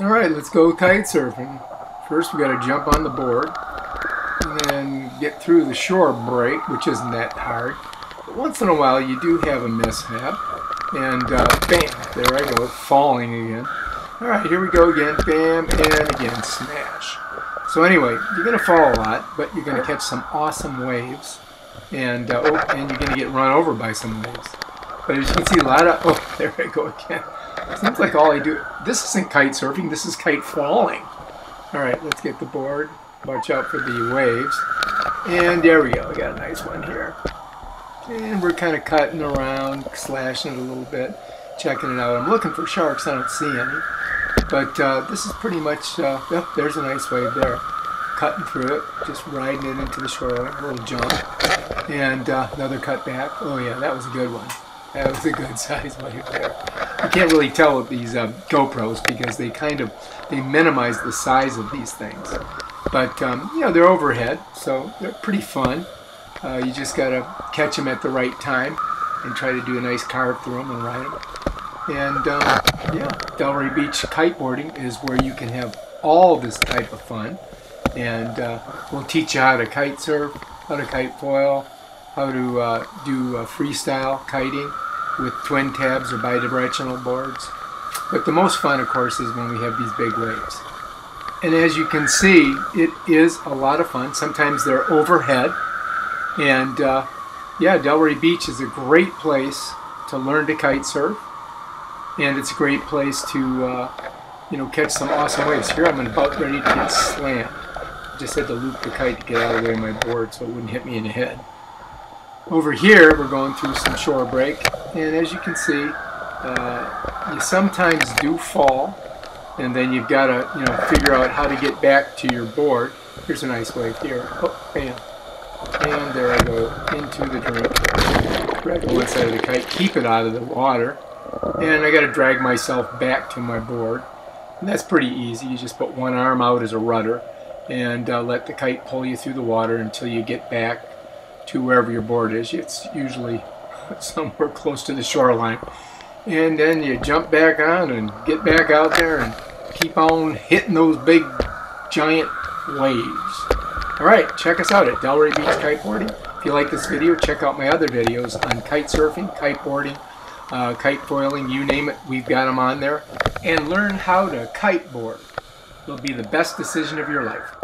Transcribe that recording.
All right, let's go kite surfing. First, we got to jump on the board and then get through the shore break, which isn't that hard. But once in a while, you do have a mishap, and uh, bam, there I go, falling again. All right, here we go again, bam, and again, smash. So anyway, you're going to fall a lot, but you're going to catch some awesome waves, and uh, oh, and you're going to get run over by some waves. But as you can see, a lot of oh, there I go again. Seems like all I do. This isn't kite surfing. This is kite falling. All right, let's get the board. Watch out for the waves. And there we go. We got a nice one here. And we're kind of cutting around, slashing it a little bit, checking it out. I'm looking for sharks. I don't see any. But uh, this is pretty much, uh, oh, there's a nice wave there. Cutting through it, just riding it into the shoreline, a little jump. And uh, another cut back. Oh yeah, that was a good one. That was a good size wave there. You can't really tell with these um, GoPros because they kind of, they minimize the size of these things. But, um, you know, they're overhead, so they're pretty fun. Uh, you just got to catch them at the right time and try to do a nice carve through them and ride them. And um, yeah, Delray Beach kiteboarding is where you can have all this type of fun. And uh, we'll teach you how to kite surf, how to kite foil, how to uh, do uh, freestyle kiting with twin tips or bidirectional boards. But the most fun, of course, is when we have these big waves. And as you can see, it is a lot of fun. Sometimes they're overhead. And uh, yeah, Delray Beach is a great place to learn to kite surf. And it's a great place to, uh, you know, catch some awesome waves. Here I'm about ready to get slammed. Just had to loop the kite to get out of the way of my board so it wouldn't hit me in the head. Over here, we're going through some shore break. And as you can see, uh, you sometimes do fall. And then you've got to, you know, figure out how to get back to your board. Here's a nice wave here. Oh, bam. And there I go into the drink. Drag the one side of the kite, keep it out of the water. And I got to drag myself back to my board. And that's pretty easy. You just put one arm out as a rudder and uh, let the kite pull you through the water until you get back to wherever your board is. It's usually somewhere close to the shoreline. And then you jump back on and get back out there and keep on hitting those big giant waves. Alright, check us out at Delray Beach Kiteboarding. If you like this video, check out my other videos on kite surfing, kiteboarding, uh, kite foiling, you name it, we've got them on there. And learn how to kiteboard. It'll be the best decision of your life.